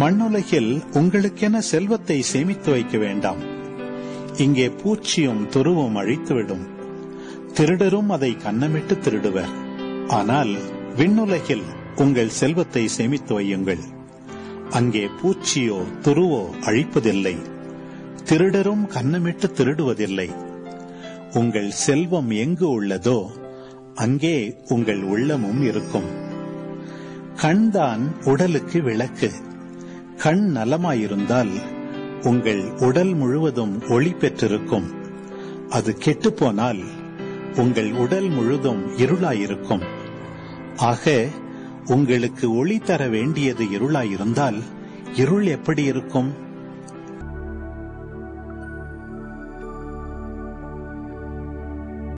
மண்ணுலகில் உங்களுக்கென செல்வத்தை சேமித்து வைக்க வேண்டாம். இங்கே பூச்சியும் துருவும் அழித்துவிடும். திருடரும் அதை கண்ணமிட்டு திருடுவர். ஆனால் விண்ணுலகில் உங்கள் செல்வத்தை சேமித்து வையுங்கள். அங்கே பூச்சியோ துருவோ அழிப்பதில்லை. திருடரும் கண்ணமிட்டு திருடுவதில்லை. உங்கள் செல்வம் எங்கு உள்ளதோ அங்கே உங்கள் உள்ளமும் இருக்கும். கண்தான் உடலுக்கு விளக்கு. கண் நலமாயிருந்தால் உங்கள் உடல் முழுவதும் ஒளி பெற்றிருக்கும். அது கெட்டுப்போனால் உங்கள் உடல் முழுதும் இருளாயிருக்கும். ஆக உங்களுக்கு ஒளி தர வேண்டியது இருளாயிருந்தால் இருள் எப்படி இருக்கும்?